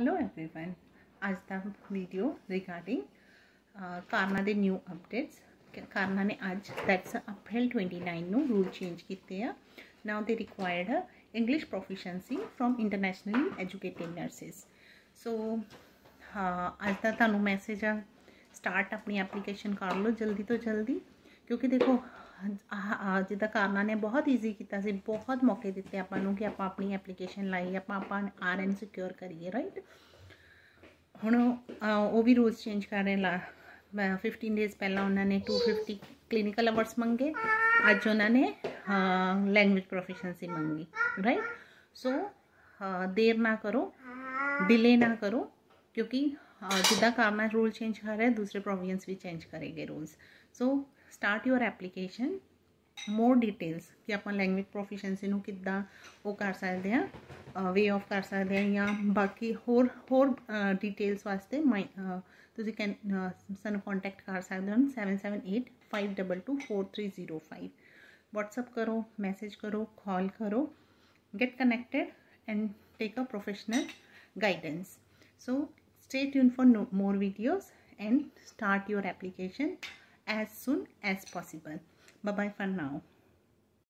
Hello, everyone. ਅੱਜ ਦਾ video regarding ਕਾਰਨਾ ਦੇ new updates ਕਾਰਨਾ ਨੇ ਅੱਜ ਦੈਟਸ ਅਪ੍ਰੈਲ 29 ਨੂੰ ਰੂਲ ਚੇਂਜ ਕੀਤੇ ਆ। Now the required English proficiency from internationally educated nurses so ਅੱਜ ਦਾ ਤੁਹਾਨੂੰ ਮੈਸੇਜ ਆ। ਸਟਾਰਟ ਆਪਣੀ ਐਪਲੀਕੇਸ਼ਨ ਕਰ ਲਓ ਜਲਦੀ ਤੋਂ ਜਲਦੀ। ਕਿਉਂਕਿ ਦੇਖੋ ਜਿੱਦਾਂ ਕਾਰਨਾ ਨੇ ਬਹੁਤ ਈਜ਼ੀ ਕੀਤਾ ਸੀ ਬਹੁਤ ਮੌਕੇ ਦਿੱਤੇ ਆਪਾਂ ਨੂੰ ਕਿ ਆਪਾਂ ਆਪਣੀ ਐਪਲੀਕੇਸ਼ਨ ਲਾਈ ਆਪਾਂ ਆਪਾਂ ਆਰ ਐਨ ਸਿਕਿਉਰ ਕਰੀਏ ਰਾਈਟ ਹੁਣ ਉਹ ਵੀ ਰੂਲਸ ਚੇਂਜ ਕਰ ਰਹੇ ਲਾ 15 ਡੇਜ਼ ਪਹਿਲਾਂ ਉਹਨਾਂ ਨੇ 250 ਕਲੀਨਿਕਲ ਅਵਰਸ ਮੰਗੇ ਅੱਜ ਉਹਨਾਂ ਨੇ ਲੈਂਗੁਏਜ ਪ੍ਰੋਫੀਸ਼ੀਐਂਸੀ ਮੰਗੀ ਰਾਈਟ ਸੋ ਦੇਰ ਨਾ ਕਰੋ ਡਿਲੇ ਨਾ ਕਰੋ ਕਿਉਂਕਿ ਜਿੱਦਾਂ ਕਰਨਾ ਰੂਲ ਚੇਂਜ ਕਰ ਰਿਹਾ ਦੂਸਰੇ province we change ਕਰੇਗੇ rules so start your application more details ਕਿ ਆਪਾਂ ਲੈਂਗੁਏਜ ਪ੍ਰੋਫੀਸ਼ੀਐਂਸੀ ਨੂੰ ਕਿੱਦਾਂ ਉਹ ਕਰ ਸਕਦੇ ਆ ਵੇ ਆਫ ਕਰ ਸਕਦੇ ਆ ਜਾਂ ਬਾਕੀ ਹੋਰ ਹੋਰ ਡਿਟੇਲਸ ਵਾਸਤੇ ਤੁਸੀਂ ਕੈਨ ਸਾਨੂੰ ਕੰਟੈਕਟ ਕਰ ਸਕਦੇ ਹੋ 7785224305 WhatsApp ਕਰੋ ਮੈਸੇਜ ਕਰੋ ਕਾਲ ਕਰੋ get connected and take a professional guidance so stay tuned for no more videos and start your application as soon as possible. Bye bye for now